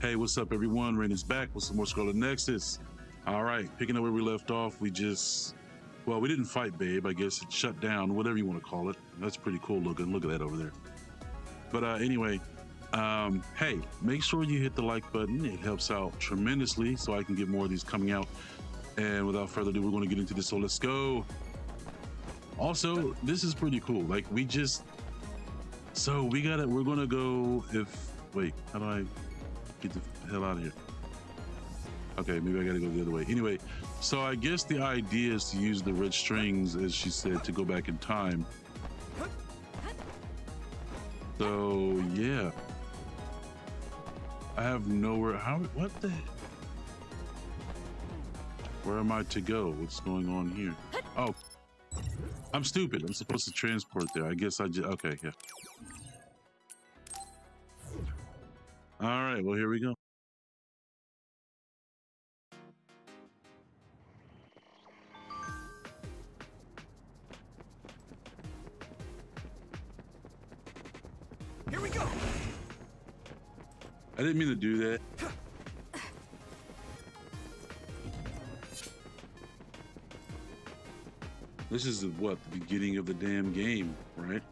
Hey, what's up, everyone? Rain is back with some more Scarlet Nexus. All right, picking up where we left off, we just, well, we didn't fight Babe. I guess it shut down, whatever you want to call it. That's pretty cool looking. Look at that over there. But uh, anyway, um, hey, make sure you hit the like button. It helps out tremendously so I can get more of these coming out. And without further ado, we're going to get into this. So let's go. Also, this is pretty cool. Like we just, so we got to, we're going to go if, wait, how do I get the hell out of here? Okay, maybe I gotta go the other way. Anyway, so I guess the idea is to use the red strings, as she said, to go back in time. So yeah, I have nowhere. How? What the? Where am I to go? What's going on here? Oh, I'm stupid. I'm supposed to transport there. I guess I just. Okay, yeah. All right. Well, here we go. Here we go. I didn't mean to do that. This is the, what the beginning of the damn game, right?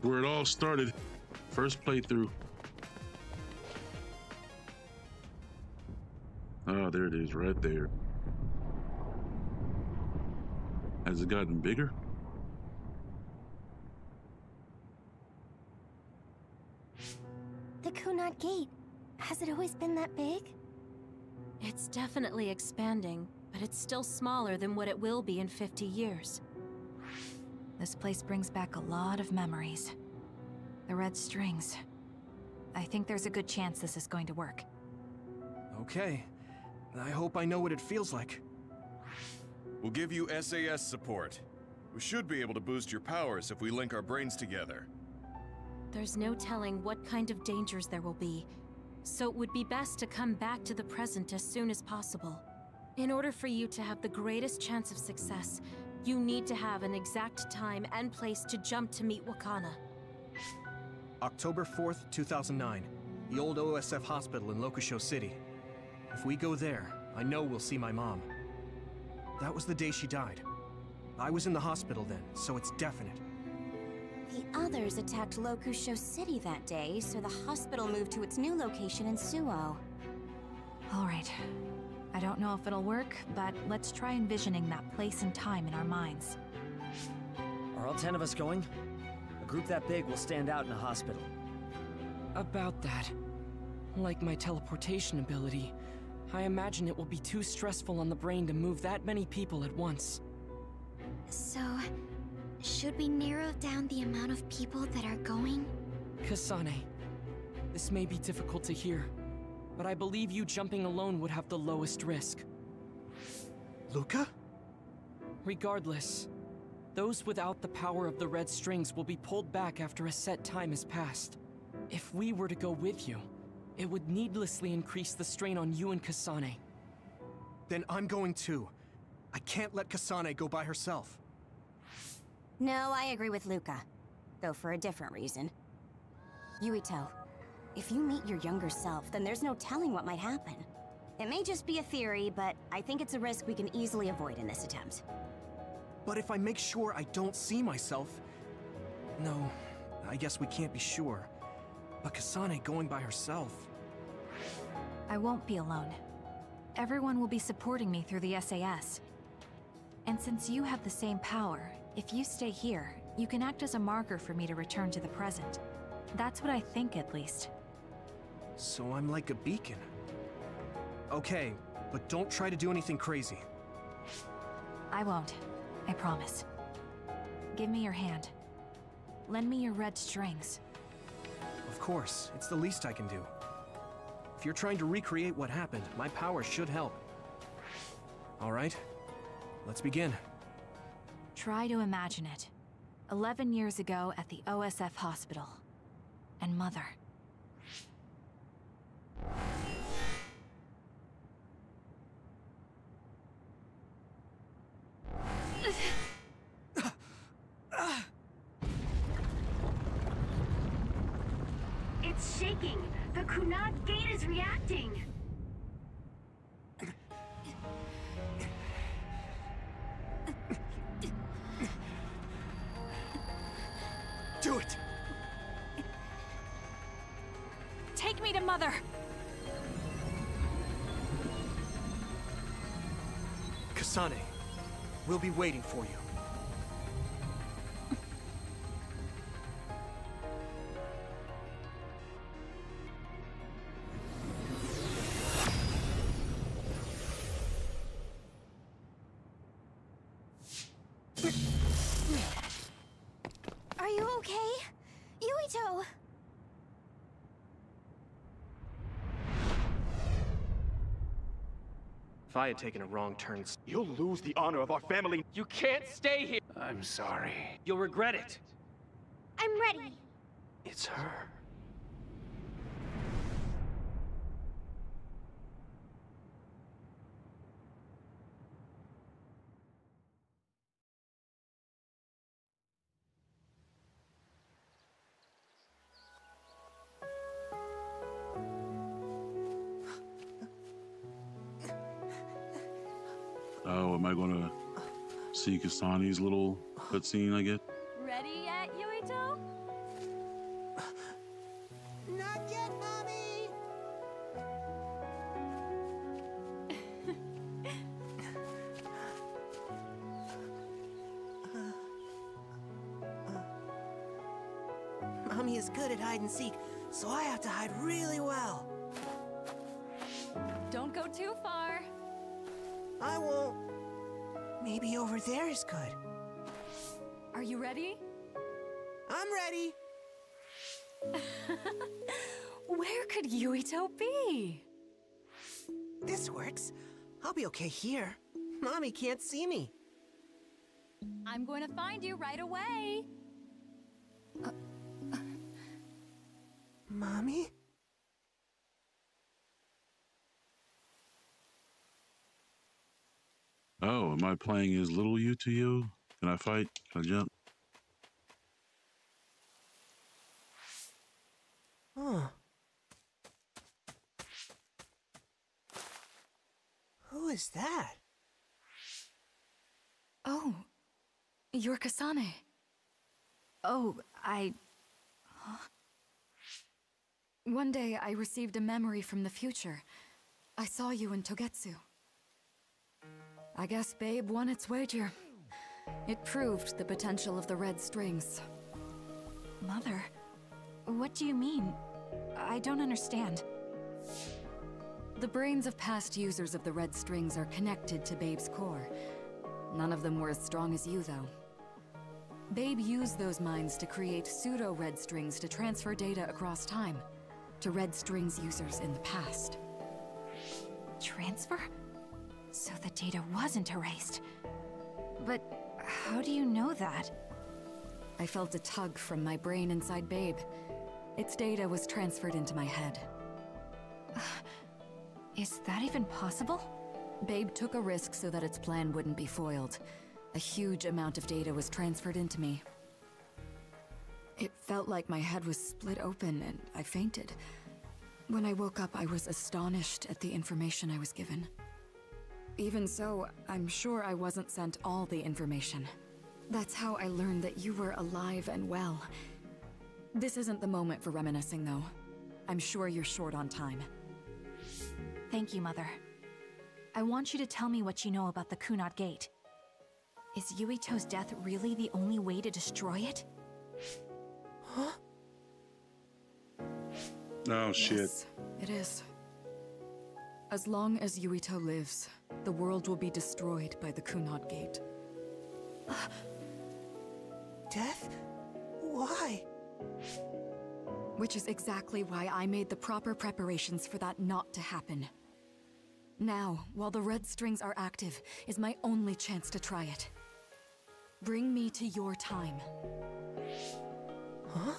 Where it all started. First playthrough. Oh, there it is, right there. Has it gotten bigger? The Kunad Gate. Has it always been that big? It's definitely expanding, but it's still smaller than what it will be in 50 years. This place brings back a lot of memories. The red strings. I think there's a good chance this is going to work. Okay. I hope I know what it feels like. We'll give you SAS support. We should be able to boost your powers if we link our brains together. There's no telling what kind of dangers there will be, so it would be best to come back to the present as soon as possible. In order for you to have the greatest chance of success, you need to have an exact time and place to jump to meet Wakana. October 4th, 2009. The old OSF hospital in Lokusho City. If we go there, I know we'll see my mom. That was the day she died. I was in the hospital then, so it's definite. The others attacked Lokusho City that day, so the hospital moved to its new location in Suoh. All right. I don't know if it'll work, but let's try envisioning that place and time in our minds. Are all ten of us going? A group that big will stand out in a hospital. About that. Like my teleportation ability, I imagine it will be too stressful on the brain to move that many people at once. So, should we narrow down the amount of people that are going? Kasane, this may be difficult to hear, but I believe you jumping alone would have the lowest risk. Luca? Regardless, those without the power of the red strings will be pulled back after a set time has passed. If we were to go with you, it would needlessly increase the strain on you and Kasane. Then I'm going too. I can't let Kasane go by herself. No, I agree with Luca. Though for a different reason. Yuito, if you meet your younger self, then there's no telling what might happen. It may just be a theory, but I think it's a risk we can easily avoid in this attempt. But if I make sure I don't see myself... No, I guess we can't be sure. But Kasane going by herself... I won't be alone. Everyone will be supporting me through the SAS. And since you have the same power, if you stay here, you can act as a marker for me to return to the present. That's what I think, at least. So I'm like a beacon. Okay, but don't try to do anything crazy. I won't. I promise. Give me your hand. Lend me your red strings. Of course, it's the least I can do. If you're trying to recreate what happened, my power should help. All right, let's begin. Try to imagine it. Eleven years ago at the OSF hospital. And Mother. It's shaking. The Kunad Gate is reacting! Yuito! If I had taken a wrong turn, you'll lose the honor of our family. You can't stay here! I'm sorry. You'll regret it. I'm ready! It's her. See Kasane's little cutscene? I guess. Ready yet, Yuito? Not yet, Mommy! Mommy is good at hide and seek, so I have to hide really well. Don't go too far. I won't. Maybe over there is good. Are you ready? I'm ready. Where could Yuito be? This works. I'll be okay here. Mommy can't see me. I'm going to find you right away. Uh, uh, Mommy? Oh, am I playing as little you to you? Can I fight? Can I jump? Huh. Who is that? Oh, you're Kasane. Oh, I. Huh? One day I received a memory from the future. I saw you in Togetsu. I guess Babe won its wager. It proved the potential of the red strings. Mother, what do you mean? I don't understand. The brains of past users of the red strings are connected to Babe's core. None of them were as strong as you, though. Babe used those minds to create pseudo-red strings to transfer data across time to red strings users in the past. Transfer? So the data wasn't erased. But how do you know that? I felt a tug from my brain inside Babe. Its data was transferred into my head. Is that even possible? Babe took a risk so that its plan wouldn't be foiled. A huge amount of data was transferred into me. It felt like my head was split open and I fainted. When I woke up, I was astonished at the information I was given. Even so, I'm sure I wasn't sent all the information. That's how I learned that you were alive and well. This isn't the moment for reminiscing, though. I'm sure you're short on time. Thank you, Mother. I want you to tell me what you know about the Kunad Gate. Is Yuito's death really the only way to destroy it? Huh? Oh shit. Yes, it is. As long as Yuito lives, the world will be destroyed by the Kunad Gate. Death? Why? Which is exactly why I made the proper preparations for that not to happen. Now, while the red strings are active, is my only chance to try it. Bring me to your time. Huh?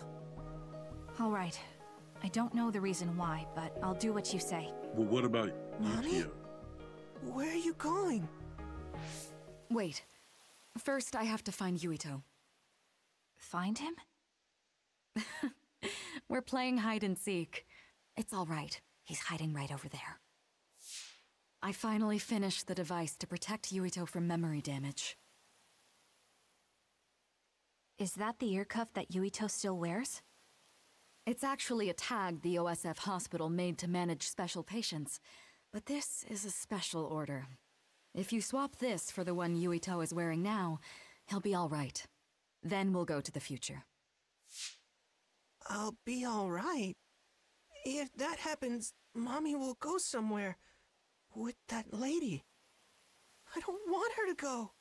All right. I don't know the reason why, but I'll do what you say. Well, what about Mommy? Yuito? Where are you going? Wait. First, I have to find Yuito. Find him? We're playing hide and seek. It's all right. He's hiding right over there. I finally finished the device to protect Yuito from memory damage. Is that the ear cuff that Yuito still wears? It's actually a tag the OSF hospital made to manage special patients, but this is a special order. If you swap this for the one Yuito is wearing now, he'll be all right. Then we'll go to the future. I'll be alright. If that happens, Mommy will go somewhere. With that lady. I don't want her to go.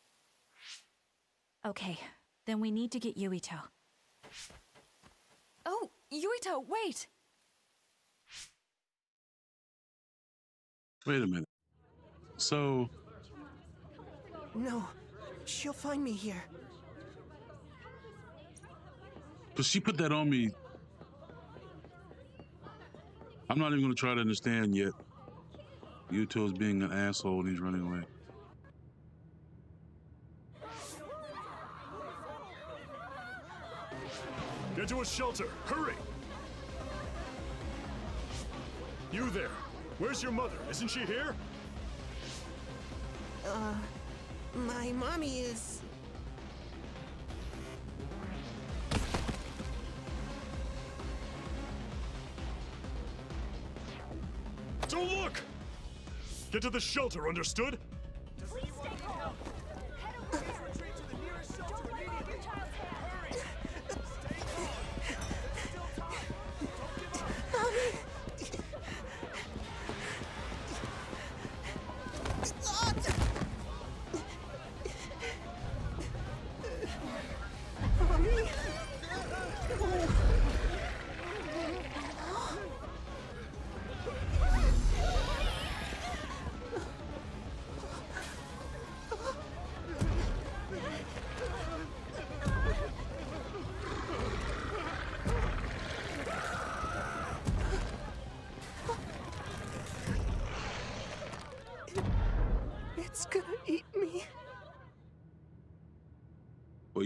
Okay, then we need to get Yuito. Oh, Yuito, wait! Wait a minute. So, No, she'll find me here. because she put that on me. I'm not even going to try to understand yet. Yuto's being an asshole and he's running away. Get to a shelter! Hurry! You there! Where's your mother? Isn't she here? Uh, my mommy is. Don't look! Get to the shelter, understood?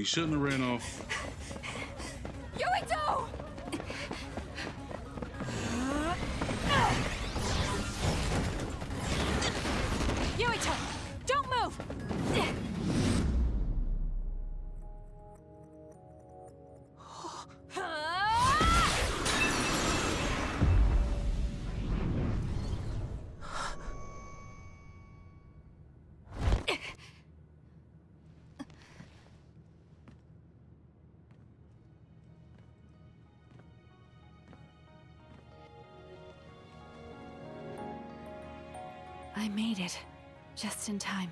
You shouldn't have ran off. I made it. Just in time.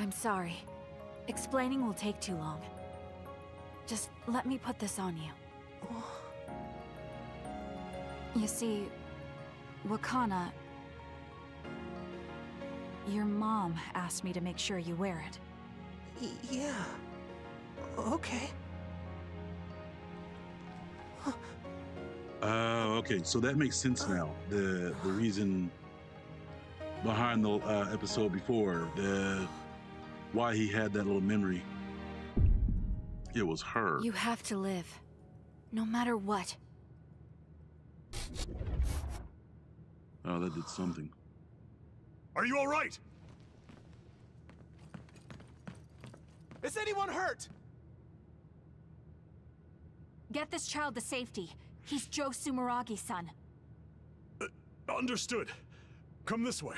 I'm sorry. Explaining will take too long. Just let me put this on you. You see, Wakana... Your mom asked me to make sure you wear it. Y- yeah. Okay. Uh, okay, so that makes sense now. The the reason behind the uh, episode before, the why he had that little memory. It was her. You have to live. No matter what. Oh, that did something. Are you alright? Is anyone hurt? Get this child to safety. He's Joe Sumeragi's son. Uh, understood. Come this way.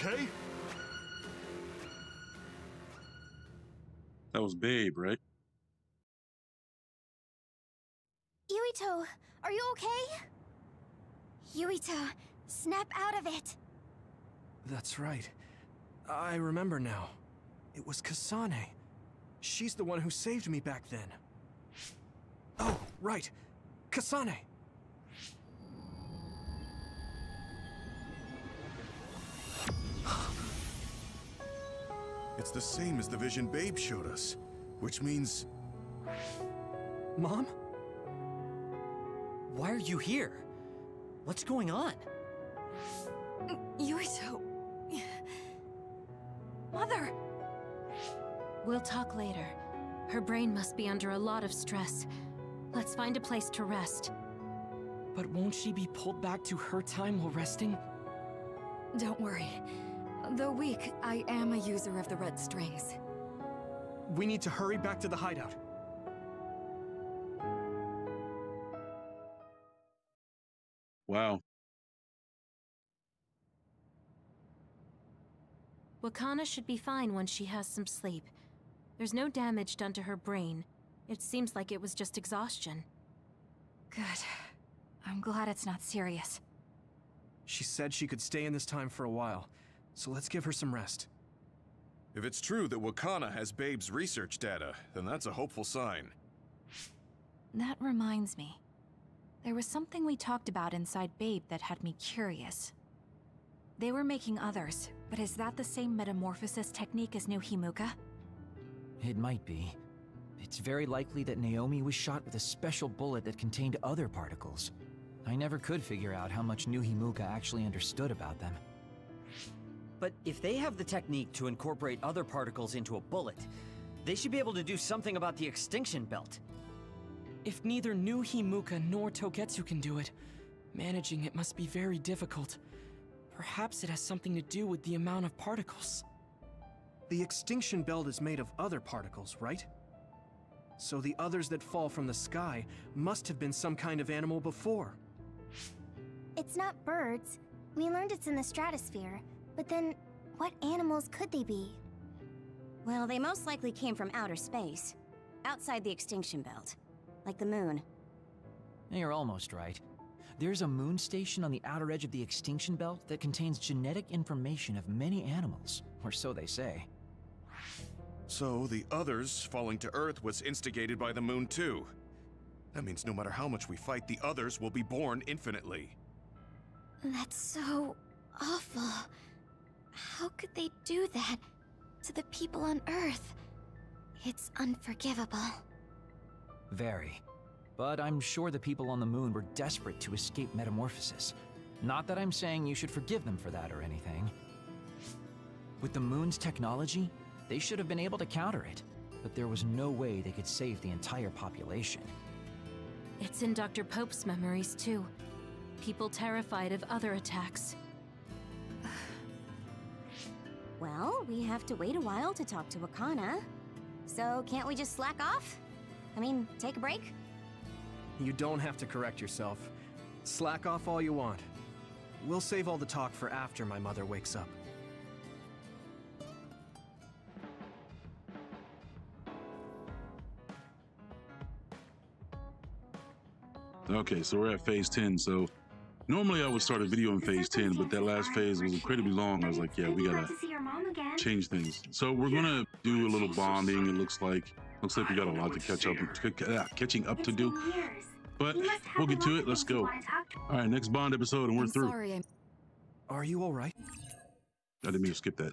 Okay? That was Babe, right? Yuito, are you okay? Yuito, snap out of it. That's right. I remember now. It was Kasane. She's the one who saved me back then. Oh, right. Kasane! It's the same as the vision Babe showed us, which means... Mom? Why are you here? What's going on? Yuito... Mother! We'll talk later. Her brain must be under a lot of stress. Let's find a place to rest. But won't she be pulled back to her time while resting? Don't worry. Though weak, I am a user of the red strings. We need to hurry back to the hideout. Wow. Wakana should be fine once she has some sleep. There's no damage done to her brain. It seems like it was just exhaustion. Good. I'm glad it's not serious. She said she could stay in this time for a while, so let's give her some rest. If it's true that Wakana has Babe's research data, then that's a hopeful sign. That reminds me. There was something we talked about inside Babe that had me curious. They were making others, but is that the same metamorphosis technique as New Himuka? It might be. It's very likely that Naomi was shot with a special bullet that contained other particles. I never could figure out how much New Himuka actually understood about them. But if they have the technique to incorporate other particles into a bullet, they should be able to do something about the extinction belt. If neither New Himuka nor Togetsu can do it, managing it must be very difficult. Perhaps it has something to do with the amount of particles. The extinction belt is made of other particles, right? So the others that fall from the sky must have been some kind of animal before. It's not birds. We learned it's in the stratosphere. But then, what animals could they be? Well, they most likely came from outer space. Outside the extinction belt. Like the moon. You're almost right. There's a moon station on the outer edge of the extinction belt that contains genetic information of many animals, or so they say. So the others falling to Earth was instigated by the moon too. That means no matter how much we fight, the others will be born infinitely. That's so awful. How could they do that to the people on Earth? It's unforgivable. Very. But I'm sure the people on the moon were desperate to escape metamorphosis. Not that I'm saying you should forgive them for that or anything. With the moon's technology, they should have been able to counter it, but there was no way they could save the entire population. It's in Dr. Pope's memories, too. People terrified of other attacks. Well, we have to wait a while to talk to Wakana. So can't we just slack off? I mean, take a break? You don't have to correct yourself. Slack off all you want. We'll save all the talk for after my mother wakes up. Okay, so we're at phase 10. So normally I would start a video in phase 10, but that last phase was incredibly long. I was like, yeah, we gotta change things. So we're gonna do a little bonding. It looks like looks like we got a lot to catch up, catching up to do. But we'll get to it. Let's go. All right, next Bond episode, and we're through. Are you alright? I didn't mean to skip that.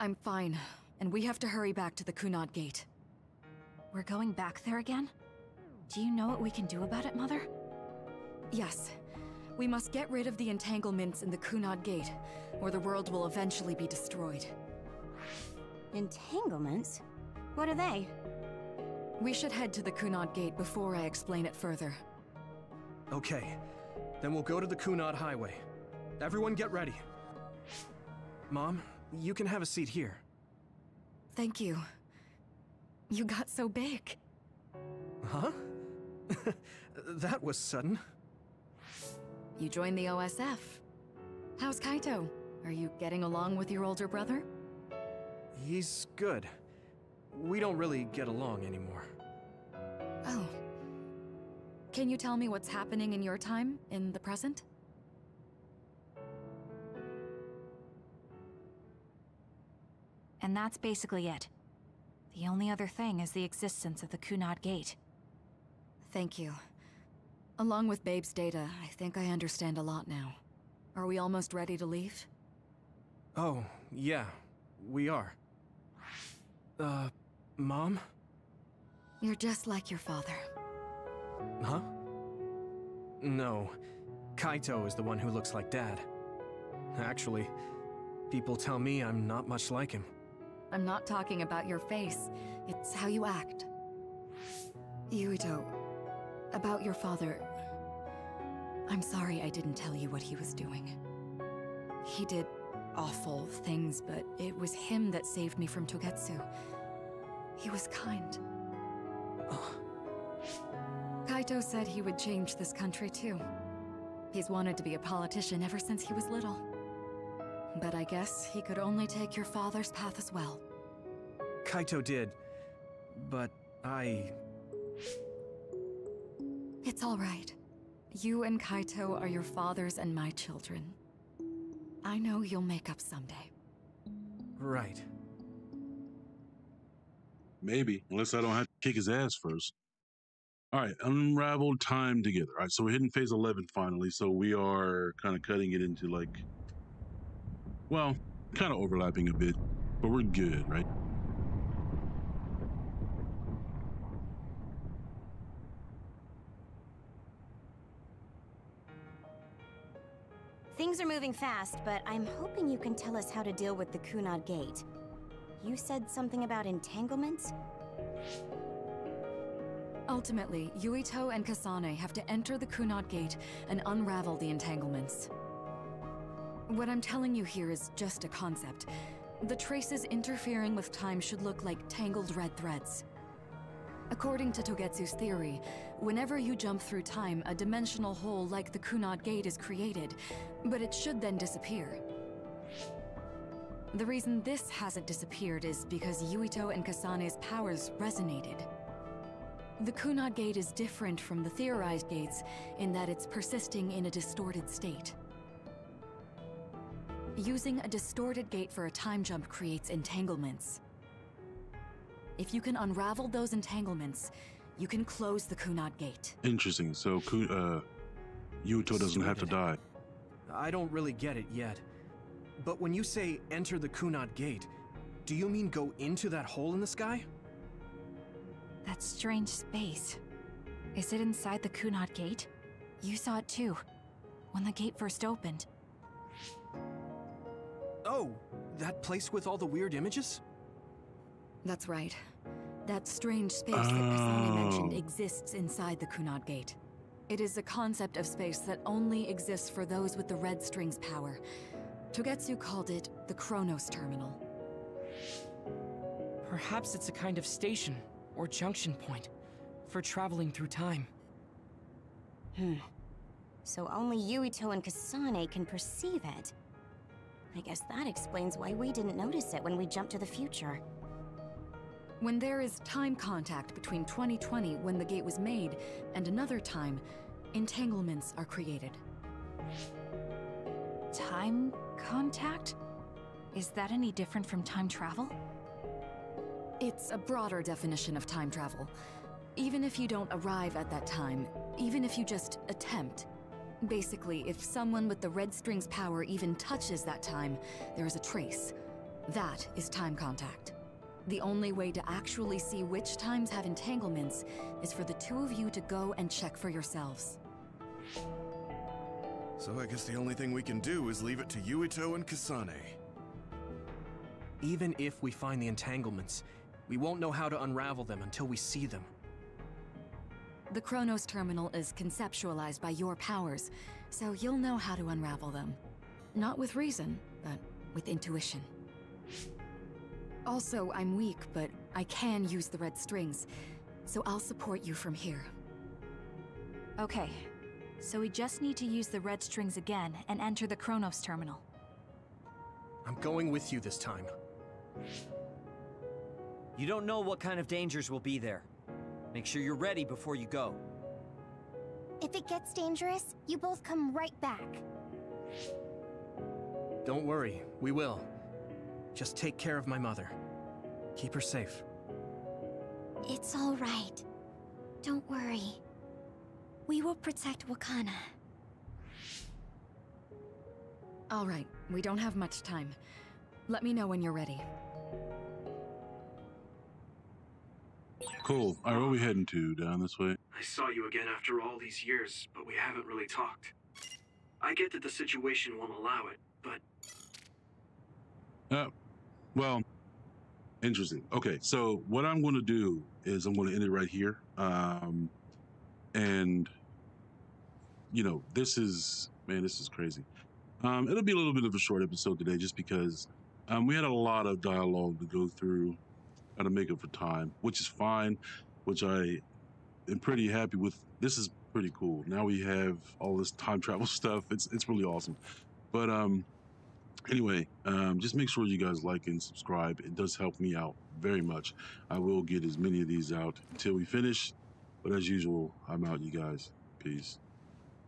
I'm fine, and we have to hurry back to the Kunad Gate. We're going back there again? Do you know what we can do about it, Mother? Yes. We must get rid of the entanglements in the Kunad Gate, or the world will eventually be destroyed. Entanglements? What are they? We should head to the Kunad Gate before I explain it further. Okay. Then we'll go to the Kunad Highway. Everyone get ready. Mom, you can have a seat here. Thank you. You got so big. Huh? that was sudden. You joined the OSF. How's Kaito? Are you getting along with your older brother? He's good. We don't really get along anymore. Oh. Can you tell me what's happening in your time, in the present? And that's basically it. The only other thing is the existence of the Kunad Gate. Thank you. Along with Babe's data, I think I understand a lot now. Are we almost ready to leave? Oh, yeah, we are. Uh, Mom? You're just like your father. Huh? No. Kaito is the one who looks like Dad. Actually, people tell me I'm not much like him. I'm not talking about your face. It's how you act. Yuito, about your father... I'm sorry I didn't tell you what he was doing. He did awful things, but it was him that saved me from Togetsu. He was kind. Oh. Kaito said he would change this country too. He's wanted to be a politician ever since he was little. But I guess he could only take your father's path as well. Kaito did, but I... It's all right. You and Kaito are your father's and my children. I know you'll make up someday. Right. Maybe, unless I don't have to kick his ass first. All right, unraveled time together. All right, so we're hitting phase 11 finally. So we are kind of cutting it into like, well, kind of overlapping a bit, but we're good, right? Things are moving fast, but I'm hoping you can tell us how to deal with the Kunad Gate. You said something about entanglements? Ultimately, Yuito and Kasane have to enter the Kunad Gate and unravel the entanglements. What I'm telling you here is just a concept. The traces interfering with time should look like tangled red threads. According to Togetsu's theory, whenever you jump through time, a dimensional hole like the Kunad Gate is created, but it should then disappear. The reason this hasn't disappeared is because Yuito and Kasane's powers resonated. The Kunad Gate is different from the theorized gates in that it's persisting in a distorted state. Using a distorted gate for a time jump creates entanglements. If you can unravel those entanglements, you can close the Kunad Gate. Interesting. So, Ku- uh, Yuto doesn't have to die. I don't really get it yet. But when you say enter the Kunad Gate, do you mean go into that hole in the sky? That strange space. Is it inside the Kunad Gate? You saw it too, when the gate first opened. Oh, that place with all the weird images? That's right. That strange space that Kasane mentioned Oh. exists inside the Kunad Gate. It is a concept of space that only exists for those with the red string's power. Togetsu called it the Chronos Terminal. Perhaps it's a kind of station or junction point for traveling through time. Hmm. So only Yuito and Kasane can perceive it. I guess that explains why we didn't notice it when we jumped to the future. When there is time contact between 2020, when the gate was made, and another time, entanglements are created. Time contact? Is that any different from time travel? It's a broader definition of time travel. Even if you don't arrive at that time, even if you just attempt. Basically, if someone with the red string's power even touches that time, there is a trace. That is time contact. The only way to actually see which times have entanglements is for the two of you to go and check for yourselves. So I guess the only thing we can do is leave it to Yuito and Kasane. Even if we find the entanglements, we won't know how to unravel them until we see them. The Chronos Terminal is conceptualized by your powers, so you'll know how to unravel them. Not with reason, but with intuition. Also, I'm weak, but I can use the red strings, so I'll support you from here. Okay, so we just need to use the red strings again and enter the Chronos terminal. I'm going with you this time. You don't know what kind of dangers will be there. Make sure you're ready before you go. If it gets dangerous, you both come right back. Don't worry, we will. Just take care of my mother. Keep her safe. It's all right. Don't worry. We will protect Wakana. All right, we don't have much time. Let me know when you're ready. Cool. All right, where we heading to? Down this way? I saw you again after all these years, but we haven't really talked. I get that the situation won't allow it, but Uh, well, interesting. Okay, so what I'm going to do is I'm going to end it right here. Um, and you know, this is man, this is crazy. Um, it'll be a little bit of a short episode today, just because um, we had a lot of dialogue to go through, how to make up for time, which is fine. Which I am pretty happy with. This is pretty cool. Now we have all this time travel stuff. It's it's really awesome. But um, anyway, um, just make sure you guys like and subscribe. It does help me out very much. I will get as many of these out until we finish. But as usual, I'm out, you guys. Peace.